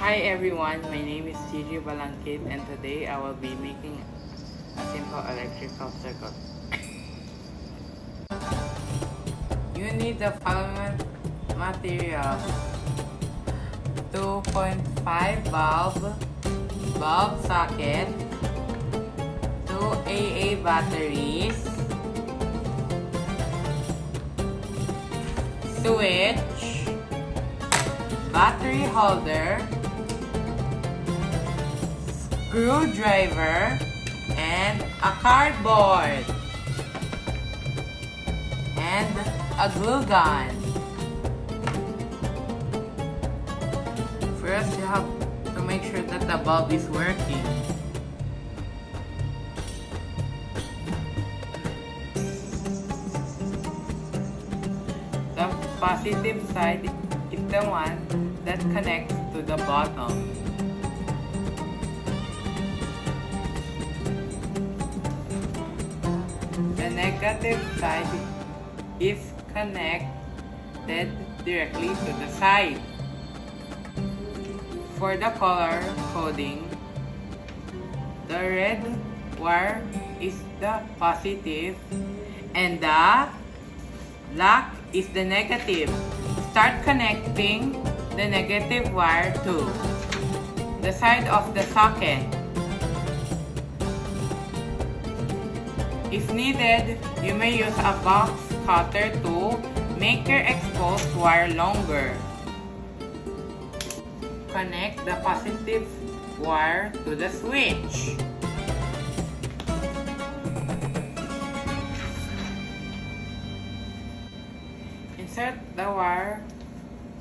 Hi everyone, my name is TJ Balanquit and today I will be making a simple electrical circuit. You need the following materials. 2.5 bulb, bulb socket, 2 AA batteries, switch, battery holder, screwdriver, and a cardboard, and a glue gun. First, you have to make sure that the bulb is working. The positive side is the one that connects to the bottom. Negative side is connected directly to the side. For the color coding, the red wire is the positive and the black is the negative. Start connecting the negative wire to the side of the socket. If needed, you may use a box cutter to make your exposed wire longer. Connect the positive wire to the switch. Insert the wire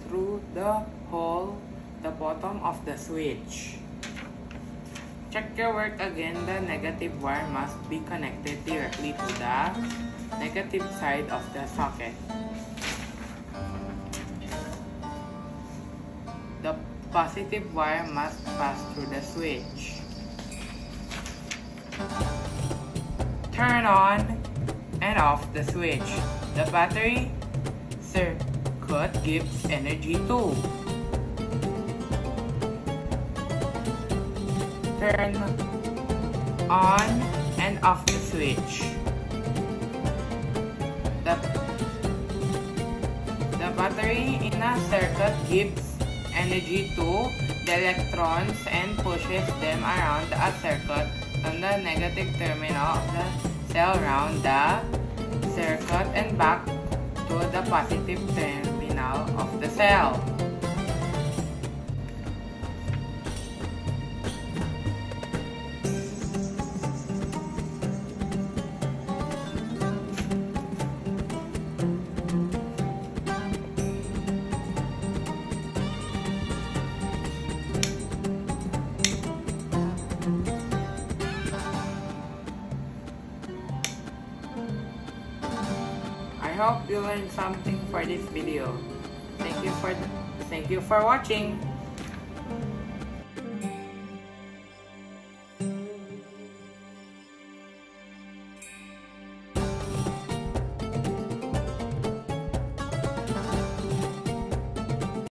through the hole the bottom of the switch. Check your work again. The negative wire must be connected directly to the negative side of the socket. The positive wire must pass through the switch. Turn on and off the switch. The battery circuit gives energy too. Turn on and off the switch. The, the battery in a circuit gives energy to the electrons and pushes them around a circuit from the negative terminal of the cell around the circuit and back to the positive terminal of the cell. Hope you learned something for this video. Thank you for thank you for watching.